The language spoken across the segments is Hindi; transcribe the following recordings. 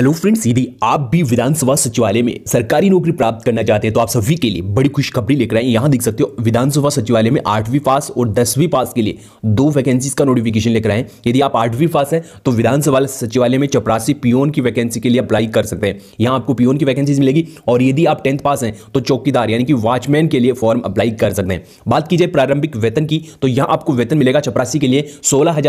हेलो फ्रेंड्स यदि आप भी विधानसभा सचिवालय में सरकारी नौकरी प्राप्त करना चाहते हैं तो आप सभी के लिए बड़ी खुशखबरी लेकर आए। यहाँ देख सकते हो, विधानसभा सचिवालय में आठवीं पास और दसवीं पास के लिए दो वैकेंसीज का नोटिफिकेशन लेकर आए। यदि आप आठवीं पास हैं तो विधानसभा सचिवालय में चपरासी पियोन की वैकेंसी के लिए अप्लाई कर सकते हैं। यहाँ आपको पियोन की वैकेंसीज मिलेगी और यदि आप टेंथ पास हैं तो चौकीदार, यानी कि वॉचमैन के लिए फॉर्म अप्लाई कर सकते हैं। बात की जाए प्रारंभिक वेतन की तो यहाँ आपको वेतन मिलेगा चपरासी के लिए सोलह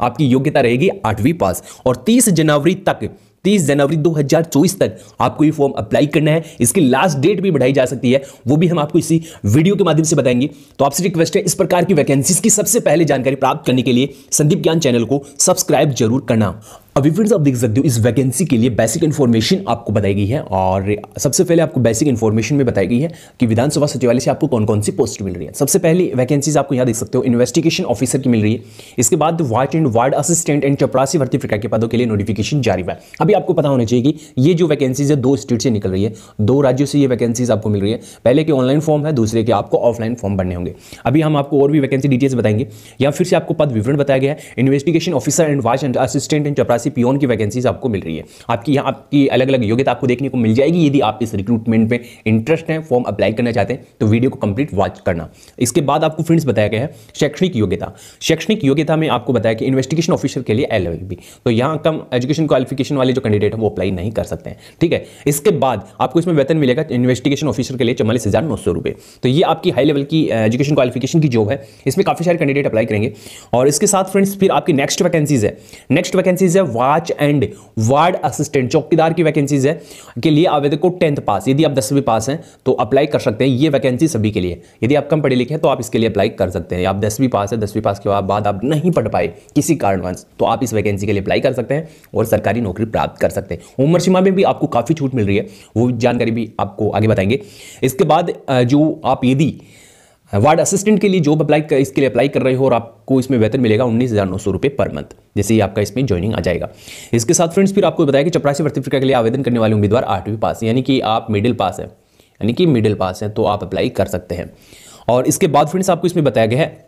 आपकी योग्यता रहेगी आठवीं पास और तीस जनवरी तक 30 जनवरी 2024 तक आपको ये फॉर्म अप्लाई करना है। इसकी लास्ट डेट भी बढ़ाई जा सकती है। वो भी हम आपको इसी वीडियो के माध्यम से बताएँगे। तो आपसे रिक्वेस्ट है, इस प्रकार की वैकेंसीज की सबसे पहले जानकारी प्राप्त करने के लिए संदीप ज्ञान चैनल को सब्सक्राइब ज़रूर करना। अभी फ्रेंड्स आप देख सकते हो, इस वैकेंसी के लिए बेसिक इन्फॉर्मेशन आपको बताई गई है और सबसे पहले आपको बेसिक इन्फॉर्मेशन में बताई गई है कि विधानसभा सचिवालय से आपको कौन कौन सी पोस्ट मिल रही है। सबसे पहले वैकेंसीज आपको यहाँ देख सकते हो इन्वेस्टिगेशन ऑफिसर की मिल रही है। इसके बाद ward and ward assistant and चपरासी भर्ती प्रकार के पदों के लिए नोटिफिकेशन जारी हुआ है। अभी आपको पता होना चाहिए कि ये जो वैकेंसीज है, दो स्टेट से निकल रही है। दो राज्यों से ये वैकेंसीज आपको मिल रही है। पहले के ऑनलाइन फॉर्म है, दूसरे के आपको ऑफलाइन फॉर्म भरने होंगे। अभी हम आपको और भी वैकेंसी डिटेल्स बताएँगे। या फिर से आपको पद विवरण बताया गया है। Investigation officer and watch and assistant and चपरासी पियोन की वैकेंसीज आपको मिल रही है। आपकी यहाँ, आपकी अलग अलग योग्यता आपको देखने को मिल जाएगी यदि आप इस रिक्रूटमेंट में इंटरेस्ट है फॉर्म अप्लाई करना चाहते हैं तो वीडियो को कंप्लीट वॉच करना। इसके बाद आपको फ्रेंड्स बताया गया है शैक्षणिक योग्यता। शैक्षणिक योग्यता में आपको बताया कि इन्वेस्टिगेशन ऑफिसर के लिए एल तो यहाँ कम एजुकेशन क्वालिफिकेशन वाले जो कैंडिडेट है, वो अप्लाई नहीं कर सकते हैं। ठीक है? इसके बाद आपको इसमें वेतन मिलेगा इन्वेस्टिगेशन ऑफिसर के लिए चौवालीस हज़ार नौ सौ रुपये तो ये आपकी हाई लेवल की एजुकेशन क्वालिफिकेशन की जॉब है। इसमें काफ़ी सारे कैंडिडेट अप्लाई करेंगे। और इसके साथ फ्रेंड्स फिर आपकी नेक्स्ट वैकेंसीज है। नेक्स्ट वैकेंसीज है वॉच एंड वार्ड असिस्टेंट चौकीदार की वैकेंसीज है, के लिए आवेदक को टेंथ पास यदि आप दसवीं पास हैं तो अप्लाई कर सकते हैं ये वैकेंसी सभी के लिए। यदि आप कम पढ़े लिखे हैं तो आप इसके लिए अप्लाई कर सकते हैं। आप दसवीं पास है, दसवीं पास के बाद आप नहीं पढ़ पाए किसी कारणवंश तो आप इस वैकेंसी के लिए अप्लाई कर सकते हैं और सरकारी नौकरी प्राप्त कर सकते हैं। उम्र सीमा में भी आपको काफ़ी छूट मिल रही है, वो जानकारी भी आपको आगे बताएँगे। इसके बाद जो आप यदि वार्ड असिस्टेंट के लिए जॉब अप्लाई कर इसके लिए अप्लाई कर रहे हो और आपको इसमें वेतन मिलेगा उन्नीस हज़ार नौ सौ रुपये पर मंथ जैसे ही आपका इसमें ज्वाइनिंग आ जाएगा। इसके साथ फ्रेंड्स फिर आपको बताया कि चपरासी भर्ती प्रक्रिया के लिए आवेदन करने वाले उम्मीदवार आठवीं पास यानी कि आप मिडिल पास हैं, यानी कि मिडिल पास हैं तो आप अप्लाई कर सकते हैं। और इसके बाद फ्रेंड्स आपको इसमें बताया गया है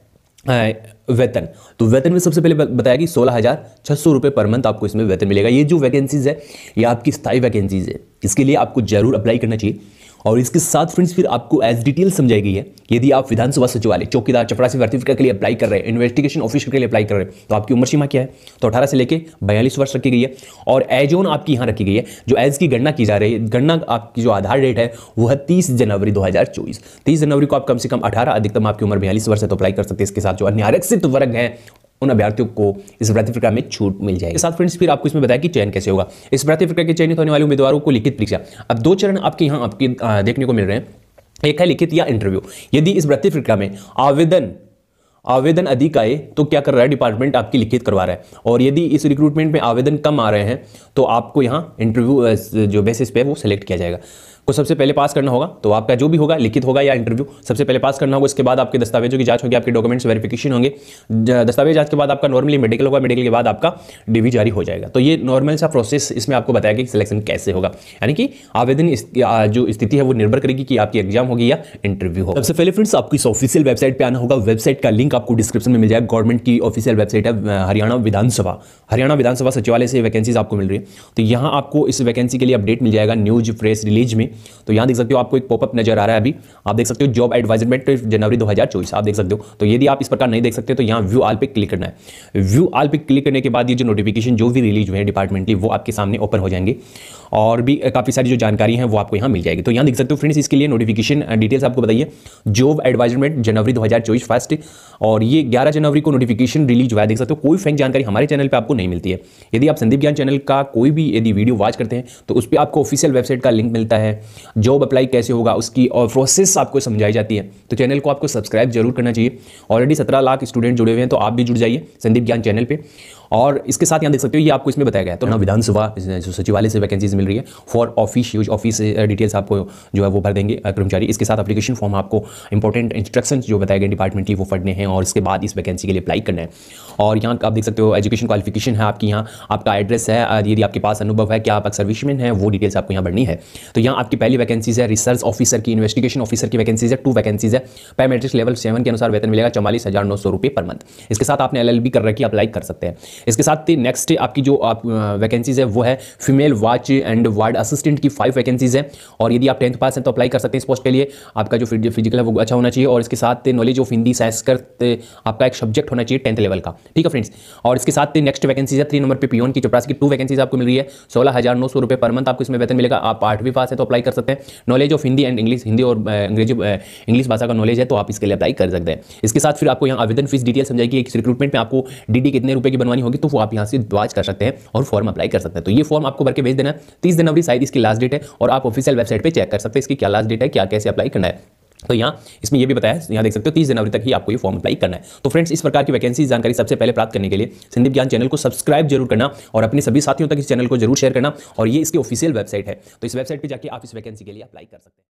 वेतन। तो वेतन में सबसे पहले बताया कि सोलह हज़ार छः सौ रुपये पर मंथ आपको इसमें वेतन मिलेगा। ये जो वैकेंसीज है, ये आपकी स्थायी वैकेंसीज है। इसके लिए आपको ज़रूर अप्लाई करना चाहिए। और इसके साथ फ्रेंड्स फिर आपको एज डिटेल समझाई गई है। यदि आप विधानसभा सचिवालय, चौकीदार, चपरासी भर्ती के लिए अप्लाई कर रहे हैं इन्वेस्टिगेशन ऑफिसर के लिए अप्लाई कर रहे हैं तो आपकी उम्र सीमा क्या है? तो अठारह से लेकर बयालीस वर्ष रखी गई है। और एज ऑन आपकी यहाँ रखी गई है, जो एज की गणना की जा रही है, गणना आपकी जो आधार डेट है, वो है तीस जनवरी दो तीस जनवरी को आप कम से कम अठारह, अधिकतम आपकी उम्र बयालीस वर्ष है तो अप्लाई कर सकते हैं। इसके साथ जो अन्य आरक्षित वर्ग हैं उन अभ्यर्थियों को इस भर्ती प्रक्रिया में छूट मिल जाएगी। साथ फ्रेंड्स, फिर आपको इसमें बताया कि चयन कैसे होगा। इस भर्ती प्रक्रिया के चयनित होने वाले उम्मीदवारों को लिखित परीक्षा। अब दो चरण आपके यहाँ आपके देखने को मिल रहे हैं। एक है लिखित या इंटरव्यू यदि इस भर्ती प्रक्रिया में आवेदन आवेदन अधिक आए तो क्या कर रहा है? डिपार्टमेंट आपकी लिखित करवा रहा है। और यदि इस रिक्रूटमेंट में आवेदन कम आ रहे हैं तो आपको यहाँ इंटरव्यू जो बेसिस पे वो सिलेक्ट किया जाएगा। को सबसे पहले पास करना होगा तो आपका जो भी होगा, लिखित होगा या इंटरव्यू सबसे पहले पास करना होगा, उसके बाद आपके दस्तावेजों की जाँच होगी, आपके डॉक्यूमेंट्स वेरिफिकेशन होंगे। दस्तावेज़ जाँच के बाद आपका नॉर्मली मेडिकल होगा मेडिकल के बाद आपका डिवी जारी हो जाएगा। तो ये नॉर्मल सा प्रोसेस इसमें आपको बताया कि सिलेक्शन कैसे होगा। यानी कि आवेदन जो स्थिति है, वो निर्भर करेगी कि आपकी एग्ज़ाम होगी या इंटरव्यू होगा। सबसे पहले फ्रेंड्स आपको इस ऑफिशियल वेबसाइट पर आना होगा। वेबसाइट का लिंक आपको डिस्क्रिप्शन में मिल जाएगा। गवर्नमेंट की ऑफिशियल वेबसाइट है हरियाणा विधानसभा। हरियाणा विधानसभा सचिवालय से वैकेंसीज आपको मिल रही है। तो यहाँ आपको इस वैकेंसी के लिए अपडेट मिल जाएगा। न्यूज़ प्रेस रिलीज़ में तो यहाँ देख सकते हो आपको एक पॉपअप नज़र आ रहा है अभी। आप देख सकते हो जॉब एडवाइजमेंट जनवरी 2024 आप देख सकते हो। तो यदि आप इस प्रकार नहीं देख सकते तो यहाँ व्यू आल पे क्लिक करना है। व्यू आल पे क्लिक करने के बाद ये जो नोटिफिकेशन जो भी रिलीज़ हुए हैं डिपार्टमेंटली वो आपके सामने ओपन हो जाएँगे। और भी काफ़ी सारी जो जानकारी है, वो आपको यहाँ मिल जाएगी। तो यहाँ देख सकते हो फ्रेंड्स, इसके लिए नोटिफिकेशन डिटेल्स आपको बताइए। जॉब एडवाइजमेंट जनवरी 2024 फ़र्स्ट और ये 11 जनवरी को नोटिफिकेशन रिलीज़ हुआ है, देख सकते हो। कोई फेक जानकारी हमारे चैनल पर आपको नहीं मिलती है। यदि आप संदीप ज्ञान चैनल का कोई भी यदि वीडियो वॉच करते हैं तो उस पर आपको ऑफिशियल वेबसाइट का लिंक मिलता है। जॉब अप्लाई कैसे होगा, उसकी, और प्रोसेस आपको समझाई जाती है। तो चैनल को आपको सब्सक्राइब ज़रूर करना चाहिए। ऑलरेडी सत्रह लाख स्टूडेंट जुड़े हुए हैं तो आप भी जुड़ जाइए संदीप ज्ञान चैनल पर और इसके साथ यहाँ देख सकते हो ये आपको इसमें बताया गया तो ना विधानसभा जो सचिवालय से वैकेंसीज मिल रही है। For office use office details आपको जो है वो भर देंगे कर्मचारी। इसके साथ अपलीकेशन फॉर्म आपको इंपॉर्टेंट इंस्ट्रक्शन जो बताए गए डिपार्टमेंट की वो पढ़ने हैं और इसके बाद इस वैकेंसी के लिए अप्लाई करना है। और यहाँ आप देख सकते हो एजुकेशन क्वालिफिकेशन है आपकी यहाँ आपका एड्रेस है यदि आपके पास अनुभव है क्या आप सर्विसमैन है वो डिटेल्स आपको यहाँ भरनी है। तो यहाँ आपकी पहली वैकेंसीज है रिसर्च ऑफिसर की इन्वेस्टिगेशन ऑफिसर की वैकेंसीज है टू वैकेंसीज है। पैमेट्रिक्स लेवल सेवन के अनुसार वेतन मिलेगा चौवालीस हज़ार नौ सौ रुपये पर मंथ इसके साथ आपने एलएलबी कर रखी अप्लाई कर सकते हैं। इसके साथ नेक्स्ट आपकी जो, आप वैकेंसीज है, वो है female watch and ward assistant की फाइव वैकेंसीज है। और यदि आप टेंथ पास हैं तो अप्लाई कर सकते हैं इस पोस्ट के लिए। आपका जो फ़िज़िकल है, वो अच्छा होना चाहिए। और इसके साथ knowledge of Hindi science Sanskrit आपका एक सब्जेक्ट होना चाहिए टेंथ लेवल का। ठीक है फ्रेंड्स और इसके साथ नेक्स्ट वैकेंसीज है थ्री नंबर पर पियोन की चपरासी की टू वैकेंसीज आपको मिल रही है। सोलह हज़ार नौ सौ रुपये पर मंथ आपको इसमें वेतन मिलेगा। आप आठवीं पास है तो अप्लाई कर सकते हैं। Knowledge of Hindi and English Hindi और अंग्रेज़ी इंग्लिश भाषा का नॉलेज है तो आप इसके लिए अप्लाई कर सकते हैं। इसके साथ फिर आपको यहाँ आवेदन फ़ीस डिटेल समझाएगी रिक्रूटमेंट में आपको डी कितने रुपए की बनवानी होगी तो वो आप यहाँ से वाच कर सकते हैं और फॉर्म अप्लाई कर सकते हैं। तो ये फॉर्म आपको भर के भेज देना तीस जनवरी शायद इसकी लास्ट डेट है और आप ऑफिशियल वेबसाइट पर चेक कर सकते हैं इसकी क्या लास्ट डेट है, क्या कैसे अप्लाई करना है। तो यहाँ इसमें ये भी बताया यहाँ देख सकते हो, तीस जनवरी तक ही आपको ये फॉर्म अप्लाई करना है। तो फ्रेंड्स इस प्रकार की वैकेंसी जानकारी सबसे पहले प्राप्त करने के लिए संदीप ज्ञान चैनल को सब्सक्राइब ज़रूर करना और अपने सभी साथियों तक इस चैनल को ज़रूर शेयर करना और ये इसकी ऑफिशियल वेबसाइट है। तो इस वेबसाइट पर जाकर आप इस वैकेंसी के लिए अप्लाई कर सकते हैं।